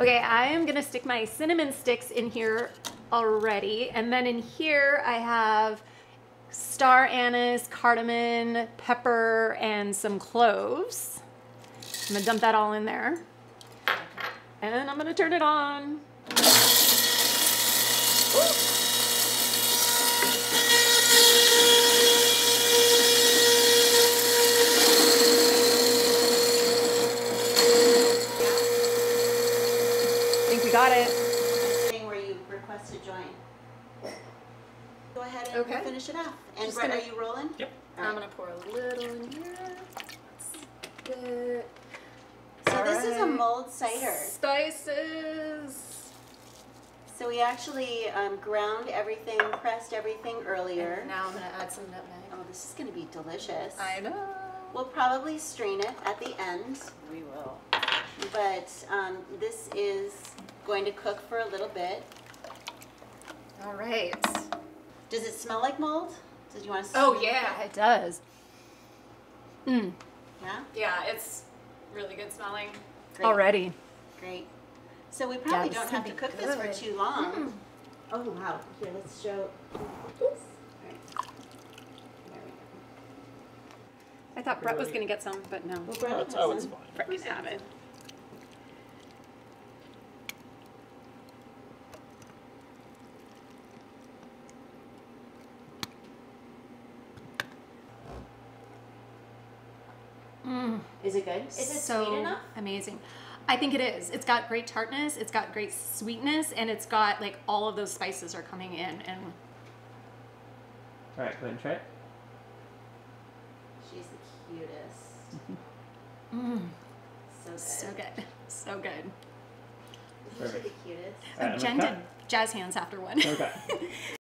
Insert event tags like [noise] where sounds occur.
Okay, I am gonna stick my cinnamon sticks in here already. And then in here I have star anise, cardamom, pepper, and some cloves. I'm gonna dump that all in there. And I'm gonna turn it on. I we got it. Thing where you request to join. Go ahead and Okay. finish it off. And Just Brett, gonna- are you rolling? Yep. All I'm gonna pour a little in here. That's good. So this is a mulled cider. Spices. So we actually um, ground everything, pressed everything earlier. And now I'm gonna add some nutmeg. Oh, this is going to be delicious. I know. We'll probably strain it at the end, We will. but um, this is going to cook for a little bit. All right. Does it smell like mold? Did you want to? Oh yeah, it does. Mm. Yeah. Yeah, it's really good smelling Great. already. Great. So we probably this don't have to cook be this for too long. Oh wow! Here, let's show. Oops. All right. There we go. I thought Brett was gonna get some, but no. Well, Brenda That's has always some. fine. Brett can have it. Mm. Is it good? Is it so sweet enough? amazing. I think it is. It's got great tartness, it's got great sweetness, and it's got like all of those spices are coming in and All right, go ahead and try it. She's the cutest. [laughs] mm, So good. so good. So good. Isn't she the cutest? All right, I'm Jen did jazz hands after one. Okay. [laughs]